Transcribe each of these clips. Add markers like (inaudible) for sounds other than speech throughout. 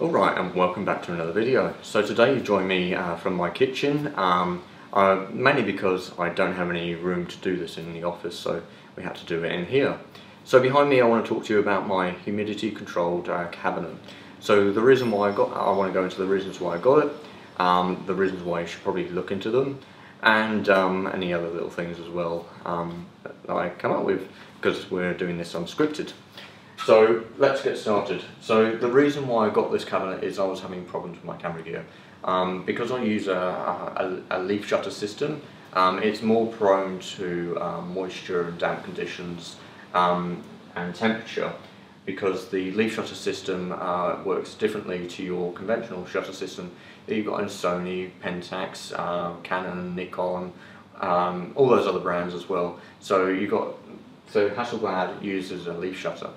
Alright and welcome back to another video. So today you join me uh, from my kitchen, um, uh, mainly because I don't have any room to do this in the office so we had to do it in here. So behind me I want to talk to you about my humidity controlled uh, cabinet. So the reason why I got, I want to go into the reasons why I got it, um, the reasons why you should probably look into them, and um, any other little things as well um, that I come up with because we're doing this unscripted. So let's get started. So the reason why I got this cabinet is I was having problems with my camera gear. Um, because I use a, a, a leaf shutter system, um, it's more prone to um, moisture and damp conditions um, and temperature because the leaf shutter system uh, works differently to your conventional shutter system that you've got in Sony, Pentax, uh, Canon, Nikon, um, all those other brands as well. So you've got so Hasselblad uses a leaf shutter.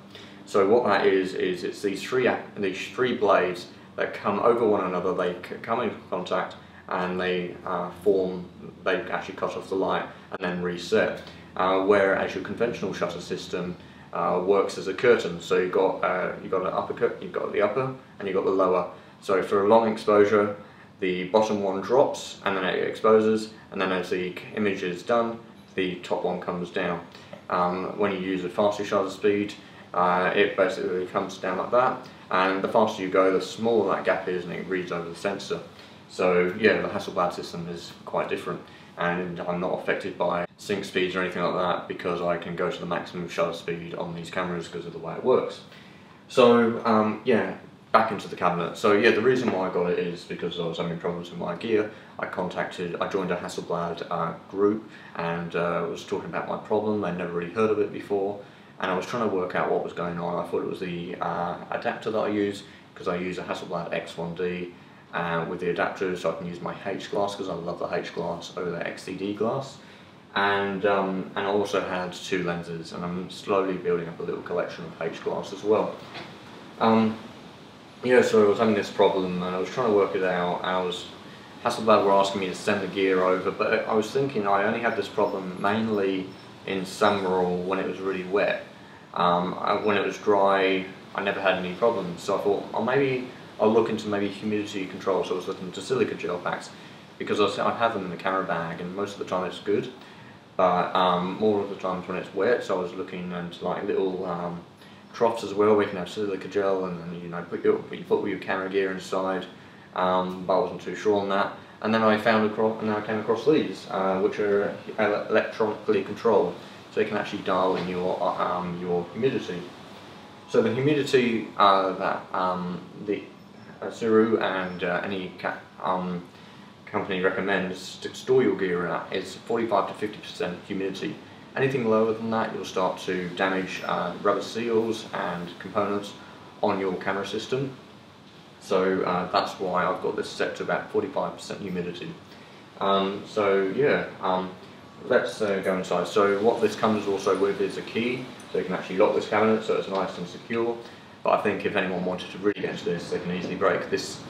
So what that is, is it's these three, these three blades that come over one another, they come into contact and they uh, form, they actually cut off the light and then reset. Uh, whereas your conventional shutter system uh, works as a curtain. So you've got, uh, you've got an upper, curtain, you've got the upper and you've got the lower. So for a long exposure, the bottom one drops and then it exposes and then as the image is done, the top one comes down. Um, when you use a faster shutter speed, uh, it basically comes down like that and the faster you go the smaller that gap is and it reads over the sensor. So yeah, the Hasselblad system is quite different and I'm not affected by sync speeds or anything like that because I can go to the maximum shutter speed on these cameras because of the way it works. So um, yeah, back into the cabinet. So yeah, the reason why I got it is because I was having problems with my gear. I contacted, I joined a Hasselblad uh, group and uh, was talking about my problem. They'd never really heard of it before and I was trying to work out what was going on. I thought it was the uh, adapter that I use because I use a Hasselblad X1D uh, with the adapter so I can use my H glass because I love the H glass over the XCD glass and um, and I also had two lenses and I'm slowly building up a little collection of H glass as well. Um, yeah, so I was having this problem and I was trying to work it out I was Hasselblad were asking me to send the gear over but I was thinking I only had this problem mainly in summer or when it was really wet um, I, when it was dry, I never had any problems. So I thought, oh, maybe I'll look into maybe humidity control. So I was looking into silica gel packs because I, have them in the camera bag, and most of the time it's good. But um, more of the times when it's wet, so I was looking into like little um, troughs as well. We can have silica gel, and then you know put your you put your camera gear inside. Um, but I wasn't too sure on that. And then I found across, and then I came across these, uh, which are electronically controlled so you can actually dial in your um, your humidity. So the humidity uh, that um, the uh, Sirui and uh, any um, company recommends to store your gear at is 45 to 50% humidity. Anything lower than that you'll start to damage uh, rubber seals and components on your camera system. So uh, that's why I've got this set to about 45% humidity. Um, so yeah, um, let's uh, go inside. So what this comes also with is a key, so you can actually lock this cabinet so it's nice and secure. But I think if anyone wanted to really get into this, they can easily break this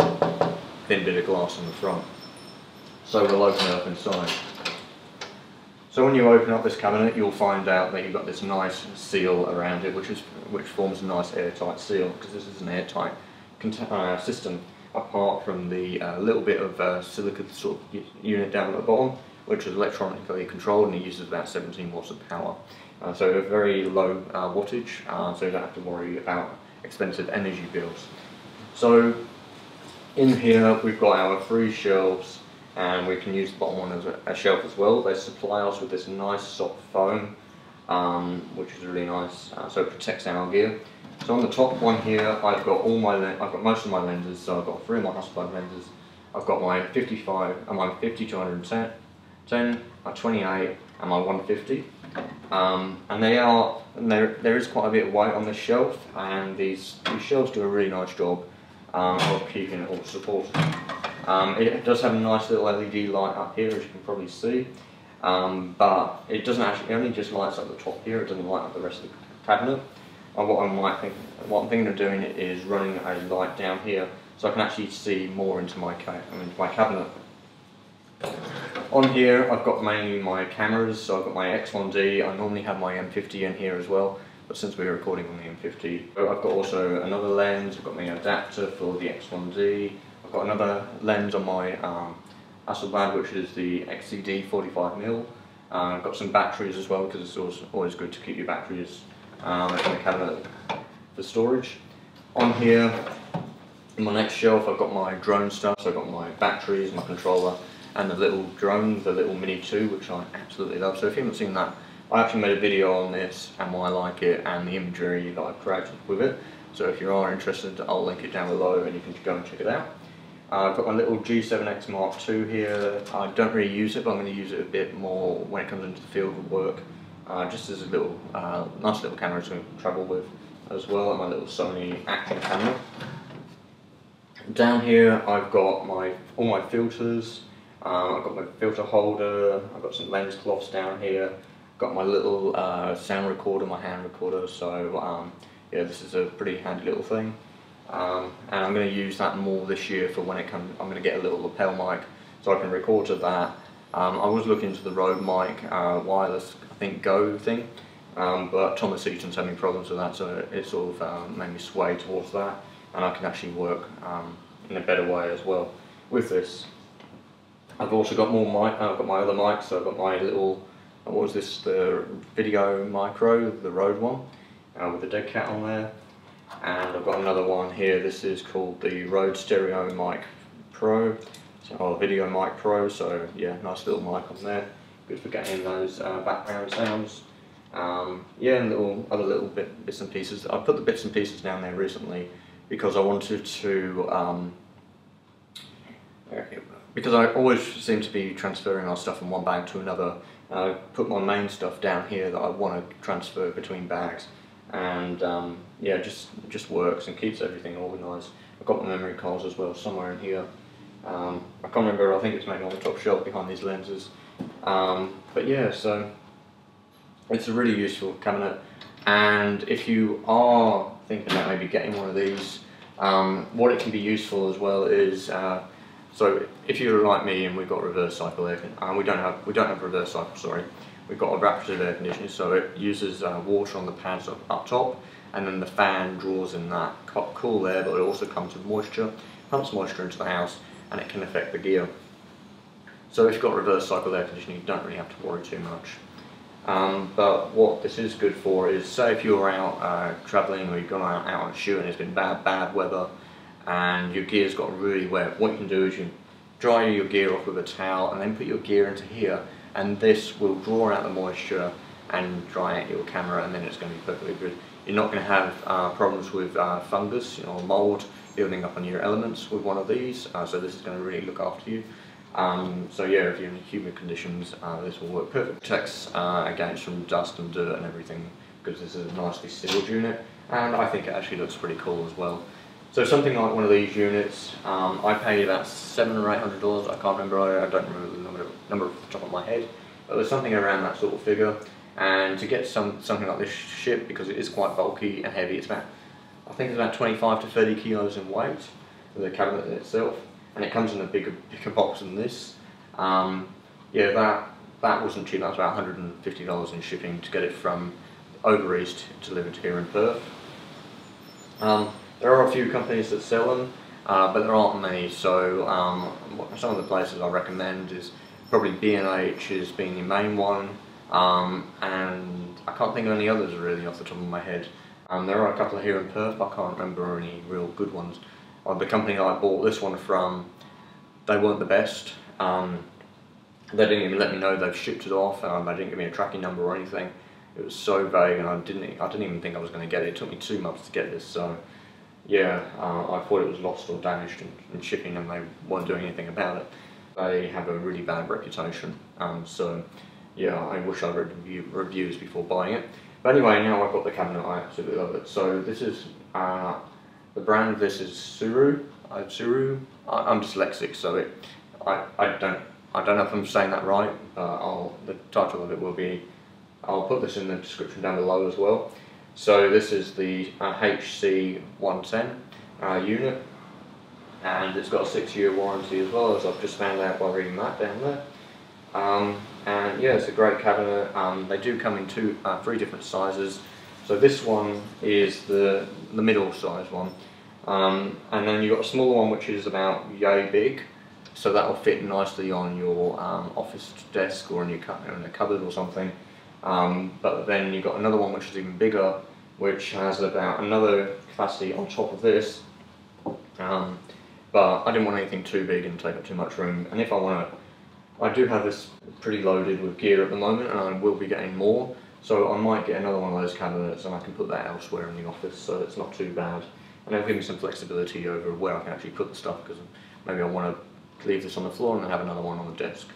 thin bit of glass on the front. So we'll open it up inside. So when you open up this cabinet, you'll find out that you've got this nice seal around it, which is which forms a nice airtight seal, because this is an airtight uh, system, apart from the uh, little bit of uh, silica sort of unit down at the bottom, which is electronically controlled and it uses about 17 watts of power. Uh, so a very low uh, wattage, uh, so you don't have to worry about expensive energy bills. So in here we've got our three shelves and we can use the bottom one as a, a shelf as well. They supply us with this nice soft foam um, which is really nice, uh, so it protects our gear. So on the top one here I've got all my, I've got most of my lenses, so I've got three of my Hasselblad lenses. I've got my 55 and my 50 to 110 10, my 28 and my 150. Um, and they are, and there, there is quite a bit of weight on this shelf and these, these shelves do a really nice job um, of keeping it all supported. Um, it does have a nice little LED light up here as you can probably see. Um, but it doesn't actually, it only just lights up the top here, it doesn't light up the rest of the cabinet. And what I might think, what I'm thinking of doing is running a light down here so I can actually see more into my, into my cabinet. On here I've got mainly my cameras, so I've got my X1D, I normally have my M50 in here as well, but since we're recording on the M50, I've got also another lens, I've got my adapter for the X1Z, I've got another lens on my um, Hasselblad which is the XCD 45mm, uh, I've got some batteries as well because it's always, always good to keep your batteries um, in the cabinet for storage. On here, in my next shelf I've got my drone stuff, so I've got my batteries, my controller, and the little drone, the little Mini 2, which I absolutely love. So if you haven't seen that, I actually made a video on this and why I like it and the imagery that I've created with it. So if you are interested, I'll link it down below and you can go and check it out. Uh, I've got my little G7X Mark II here. I don't really use it, but I'm going to use it a bit more when it comes into the field of work. Uh, just as a little, uh, nice little camera to travel with as well, and my little Sony action camera. Down here I've got my all my filters, um, I've got my filter holder, I've got some lens cloths down here, got my little uh, sound recorder, my hand recorder, so um, yeah, this is a pretty handy little thing. Um, and I'm going to use that more this year for when it comes, I'm going to get a little lapel mic so I can record to that. Um, I was looking to the Rode mic uh, wireless, I think Go thing, um, but Thomas Heaton's having problems with that so it sort of um, made me sway towards that and I can actually work um, in a better way as well with this. I've also got more mic, I've got my other mic so I've got my little, what was this, the Video Micro, the Rode one, uh, with the dead cat on there. And I've got another one here, this is called the Rode Stereo Mic Pro, so, or Video Mic Pro, so yeah, nice little mic on there. Good for getting those uh, background sounds. Um, yeah, and little other little bit, bits and pieces. I put the bits and pieces down there recently because I wanted to um, because I always seem to be transferring our stuff from one bag to another. and I put my main stuff down here that I want to transfer between bags, and um, yeah, just just works and keeps everything organised. I've got my memory cards as well somewhere in here. Um, I can't remember. I think it's maybe on the top shelf behind these lenses. Um, but yeah, so it's a really useful cabinet. And if you are thinking about maybe getting one of these, um, what it can be useful as well is uh, so if you're like me and we've got reverse cycle air, and we don't have we don't have reverse cycle, sorry, we've got a evaporative air conditioning, so it uses uh, water on the pads up, up top, and then the fan draws in that cool air, but it also comes with moisture, pumps moisture into the house, and it can affect the gear. So if you've got reverse cycle air conditioning, you don't really have to worry too much. Um, but what this is good for is, say if you're out uh, travelling or you've gone out, out on a shoot and it's been bad, bad weather, and your gear's got really wet, what you can do is you dry your gear off with a towel and then put your gear into here and this will draw out the moisture and dry out your camera and then it's going to be perfectly good. You're not going to have uh, problems with uh, fungus or mould building up on your elements with one of these, uh, so this is going to really look after you. Um, so yeah, if you're in humid conditions, uh, this will work perfect. Protects uh, against from dust and dirt and everything because this is a nicely sealed unit and I think it actually looks pretty cool as well. So something like one of these units, um, I paid about seven or eight hundred dollars. I can't remember. I don't remember the number, number off the top of my head, but was something around that sort of figure. And to get some something like this ship, because it is quite bulky and heavy, it's about I think it's about 25 to 30 kilos in weight, the cabinet itself, and it comes in a bigger bigger box than this. Um, yeah, that that wasn't cheap. That was about 150 dollars in shipping to get it from over east delivered here in Perth. Um, there are a few companies that sell them, uh, but there aren't many. So um, some of the places I recommend is probably B&H is being the main one, um, and I can't think of any others really off the top of my head. Um, there are a couple here in Perth, but I can't remember any real good ones. Uh, the company I bought this one from, they weren't the best. Um, they didn't even let me know they've shipped it off. Um, they didn't give me a tracking number or anything. It was so vague, and I didn't. I didn't even think I was going to get it. It took me two months to get this, so yeah, uh, I thought it was lost or damaged in, in, shipping and they weren't doing anything about it. They have a really bad reputation, um, so yeah, I wish I'd read review, reviews before buying it. But anyway, now I've got the cabinet, I absolutely love it. So this is, uh, the brand of this is Suru, uh, Suru, I, am dyslexic, so it, I, I don't I don't know if I'm saying that right, but I'll, the title of it will be, I'll put this in the description down below as well. So this is the uh, HC110 uh, unit and it's got a six year warranty as well as I've just found out by reading that down there. Um, and yeah, it's a great cabinet. Um, they do come in two, uh, three different sizes. So this one is the, the middle size one. Um, and then you've got a smaller one which is about yay big. So that'll fit nicely on your um, office desk or in your in a cupboard or something. Um, but then you've got another one which is even bigger, which has about another capacity on top of this. Um, but I didn't want anything too big and take up too much room. And if I want to, I do have this pretty loaded with gear at the moment, and I will be getting more. So I might get another one of those cabinets, and I can put that elsewhere in the office, so it's not too bad. And it'll give me some flexibility over where I can actually put the stuff, because maybe I want to leave this on the floor and then have another one on the desk.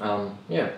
Um, yeah.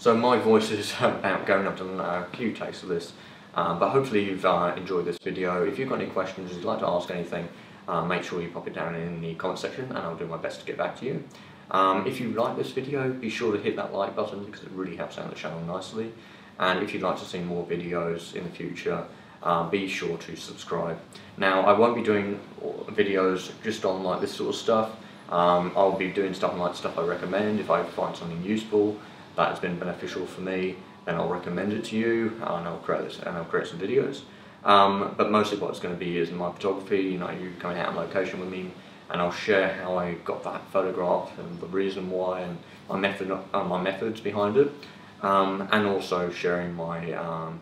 So my voice is (laughs) about going up to a few takes of this. Um, but hopefully you've uh, enjoyed this video. If you've got any questions, you'd like to ask anything, uh, make sure you pop it down in the comment section and I'll do my best to get back to you. Um, if you like this video, be sure to hit that like button because it really helps out the channel nicely. And if you'd like to see more videos in the future, uh, be sure to subscribe. Now, I won't be doing videos just on like this sort of stuff. Um, I'll be doing stuff like stuff I recommend if I find something useful that has been beneficial for me then I'll recommend it to you and I'll create this and I'll create some videos. Um, but mostly what it's going to be is my photography, you know, you coming out on location with me and I'll share how I got that photograph and the reason why and my method, uh, my methods behind it. Um, and also sharing my, um,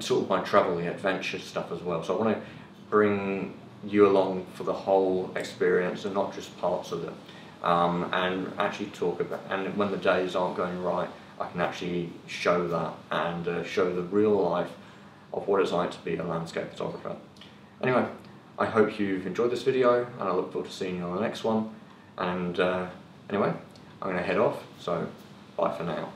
sort of my travel, the adventure stuff as well. So I want to bring you along for the whole experience and not just parts of it. Um, and actually talk about, and when the days aren't going right, I can actually show that and uh, show the real life of what it's like to be a landscape photographer. Anyway, I hope you've enjoyed this video and I look forward to seeing you on the next one. And uh, anyway, I'm going to head off, so bye for now.